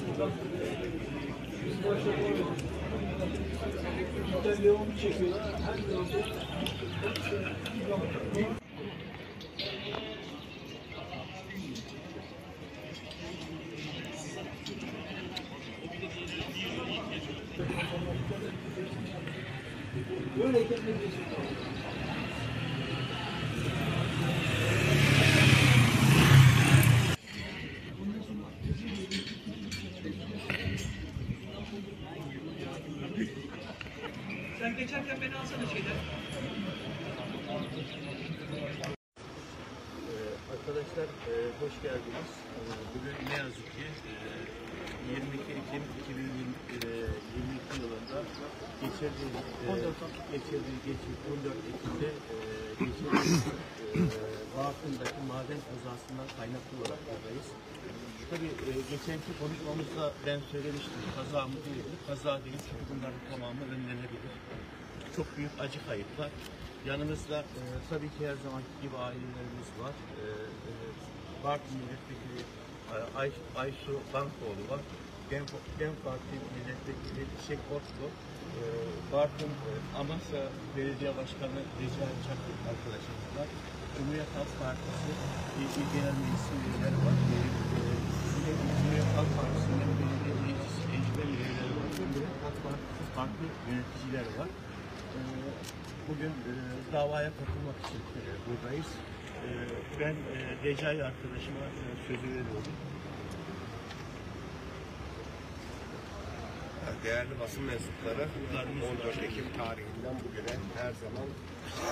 Sen Arkadaşlar e, hoş geldiniz. Ee, Bugün ne yazık ki e, 22 Ekim 2022 yılında geçirdiği e, geçirdiği geçir 14 Ekim'de e, geçirdiğimiz e, Bartın'daki maden kazasından kaynaklı olarak buradayız. Tabii e, geçenki konuşmamızda ben söylemiştim kaza mı değil? Kaza değil çünkü bunların tamamı önlenebilir. Çok büyük acı kayıplar. Yanımızda e, tabii ki her zamanki gibi ailelerimiz var. E, e, Bartın Milletvekili e, Ay, Aysu Bankoğlu var. Dem, Dem Parti Milletvekili Çiçek Otlu. E, Bartın e, Amasya Belediye Başkanı Recai Çakır arkadaşımız var. Cumhuriyet Halk Partisi İl Genel Meclisi üyeleri var. E, e, Cumhuriyet Halk Partisi'nin belediye meclisi encümen üyeleri var. Cumhuriyet Halk Partisi farklı yöneticileri var. Ee, Bugün e, davaya katılmak için e, buradayız. E, Ben e, Recai arkadaşıma sözü veriyorum. Değerli basın mensupları 14 Ekim tarihinden bugüne her zaman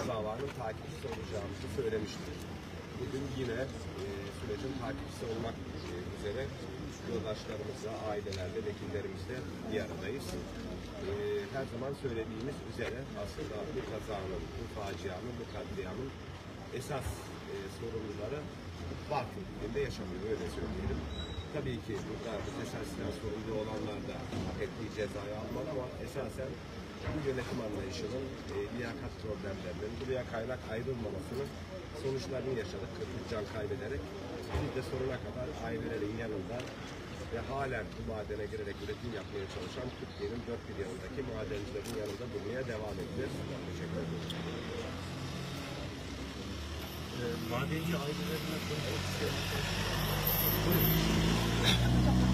davanın takipçisi olacağımızı söylemiştik. Bugün yine e, sürecin takipçisi olmak e, üzere yoldaşlarımızla, ailelerle, vekillerimizle bir aradayız. E, her zaman söylediğimiz üzere aslında bu kazanın, bu facianın, bu katliamın esas e, sorumluları Bartın ilinde yaşamıyor öyle söyleyelim. Tabii ki burada esasen sorumlu olanlar da hak ettiği cezayı almalı ama esasen bu yönetim anlayışının e, liyakat problemlerinin, buraya kaynak ayrılmamasının sonuçlarını yaşadık. 40 can kaybederek biz de sonuna kadar ailelerin yanında ve halen bu madene girerek üretim yapmaya çalışan Türkiye'nin dört bir yanındaki madencilerin yanında durmaya devam edeceğiz. Teşekkür ederim. E, Madenci ailelerine konuşmak istiyorum.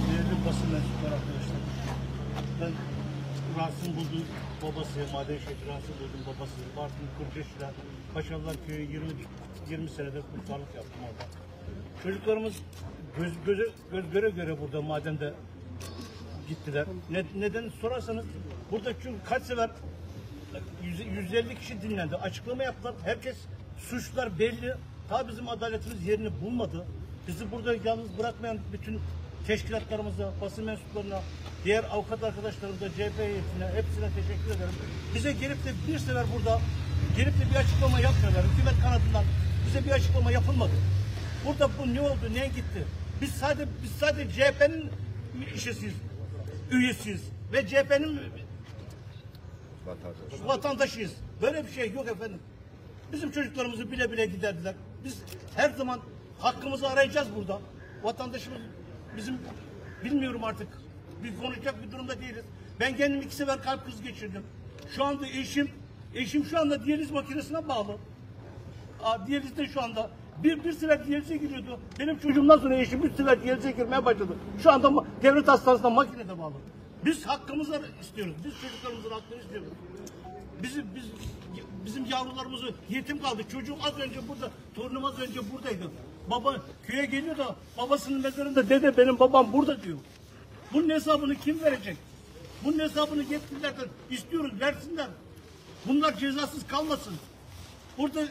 Değerli basın mensupları arkadaşlar. Ben Rasim Bulduğum babası, Maden Şehri Rasim Bulduğum babası. Bartın Kırcaşı'da Paşalılar Köyü 20, 20 senede kurtarlık yaptım orada. Çocuklarımız göz, göze, göz göre göre burada madende gittiler. Ne, neden sorarsanız burada çünkü kaç sefer 100 150 kişi dinlendi. Açıklama yaptılar. Herkes suçlar belli. Ta bizim adaletimiz yerini bulmadı. Bizi burada yalnız bırakmayan bütün teşkilatlarımıza, basın mensuplarına, diğer avukat arkadaşlarımıza, CHP heyetine hepsine teşekkür ederim. Bize gelip de bir sefer burada gelip de bir açıklama yapmıyorlar. Hükümet kanadından bize bir açıklama yapılmadı. Burada bu ne oldu, neye gitti? Biz sadece biz sadece CHP'nin işisiyiz, üyesiyiz ve CHP'nin Vatandaş. vatandaşıyız. Böyle bir şey yok efendim. Bizim çocuklarımızı bile bile giderdiler. Biz her zaman hakkımızı arayacağız burada. Vatandaşımız bizim bilmiyorum artık. Bir konuşacak bir durumda değiliz. Ben kendim iki sefer kalp krizi geçirdim. Şu anda eşim eşim şu anda diyaliz makinesine bağlı. Aa, diyalizde şu anda bir, bir sefer diyalize giriyordu. Benim çocuğumdan sonra eşim bir sefer diyalize girmeye başladı. Şu anda devlet hastanesinde makinede bağlı. Biz hakkımızı istiyoruz. Biz çocuklarımızın hakkını istiyoruz. Bizim biz bizim yavrularımızı yetim kaldı. Çocuğum az önce burada, torunum az önce buradaydı. Baba köye geliyor da babasının mezarında dede benim babam burada diyor. Bunun hesabını kim verecek? Bunun hesabını yetkililerden istiyoruz versinler. Bunlar cezasız kalmasın. Burada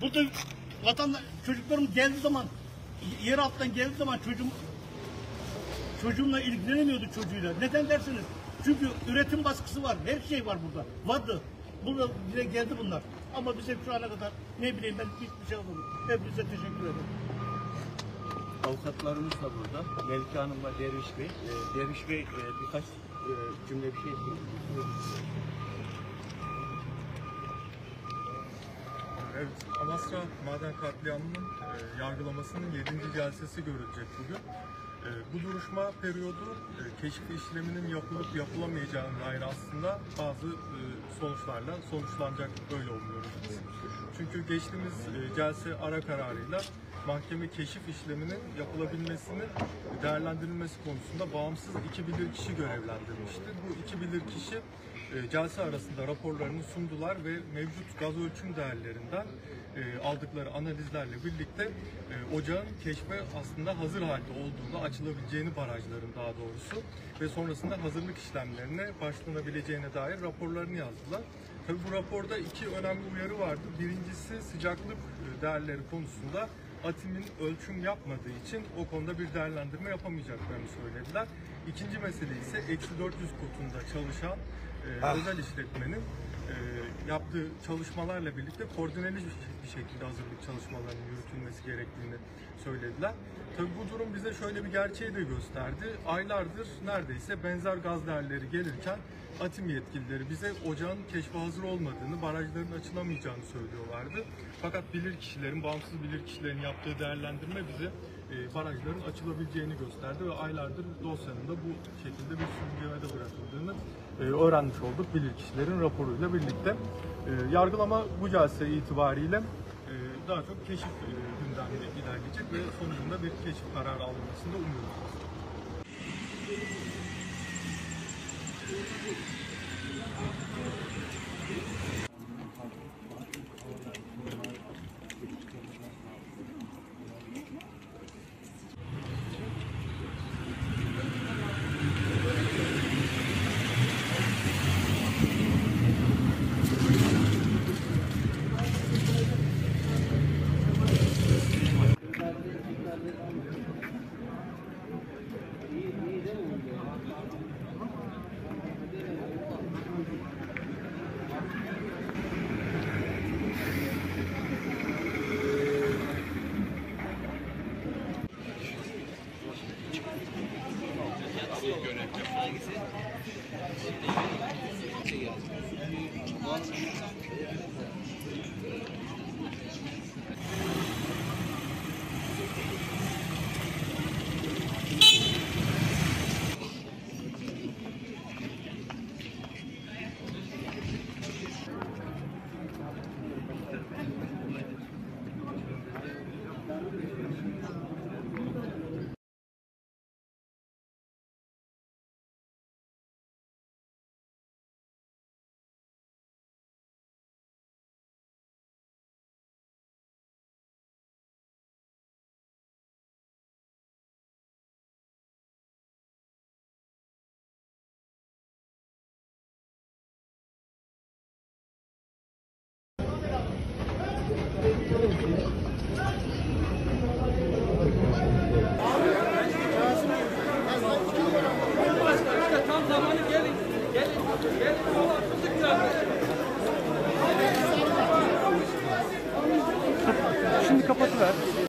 burada vatandaş çocuklarım geldiği zaman yer alttan geldiği zaman çocuğum çocuğumla ilgilenemiyordu çocuğuyla. Neden dersiniz? Çünkü üretim baskısı var. Her şey var burada. Vardı. Burada bize geldi bunlar. Ama bize şu ana kadar ne bileyim ben hiçbir şey olmadı. Hepinize teşekkür ederim. Avukatlarımız da burada. Melike Hanım ve Derviş Bey. E, Derviş Bey e, birkaç e, cümle bir şey diyeyim. Evet, Amasya Maden Katliamı'nın e, yargılamasının 7. celsesi görülecek bugün. E, bu duruşma periyodu e, keşif işleminin yapılıp yapılamayacağına dair aslında bazı e, sonuçlarla sonuçlanacak böyle umuyoruz biz. Çünkü geçtiğimiz e, celse ara kararıyla mahkeme keşif işleminin yapılabilmesinin değerlendirilmesi konusunda bağımsız iki bilirkişi görevlendirmişti. Bu iki bilirkişi celse arasında raporlarını sundular ve mevcut gaz ölçüm değerlerinden aldıkları analizlerle birlikte ocağın keşfe aslında hazır halde olduğunu, açılabileceğini barajların daha doğrusu ve sonrasında hazırlık işlemlerine başlanabileceğine dair raporlarını yazdılar. Tabii bu raporda iki önemli uyarı vardı. Birincisi sıcaklık e, değerleri konusunda ATİM'in ölçüm yapmadığı için o konuda bir değerlendirme yapamayacaklarını söylediler. İkinci mesele ise eksi 400 kotunda çalışan e, özel işletmenin yaptığı çalışmalarla birlikte koordineli bir şekilde hazırlık çalışmalarının yürütülmesi gerektiğini söylediler. Tabii bu durum bize şöyle bir gerçeği de gösterdi. Aylardır neredeyse benzer gaz değerleri gelirken ATİM yetkilileri bize ocağın keşfe hazır olmadığını, barajların açılamayacağını söylüyorlardı. Fakat bilirkişilerin, bağımsız bilirkişilerin yaptığı değerlendirme bize e, barajların açılabileceğini gösterdi ve aylardır dosyanın da bu şekilde bir sürüncemede bırakıldığını e, öğrenmiş olduk bilirkişilerin raporuyla birlikte. E, yargılama bu celse itibariyle e, daha çok keşif e, gündemine ilerleyecek ve sonucunda bir keşif kararı alınmasını umuyoruz. Şimdi kapatıver.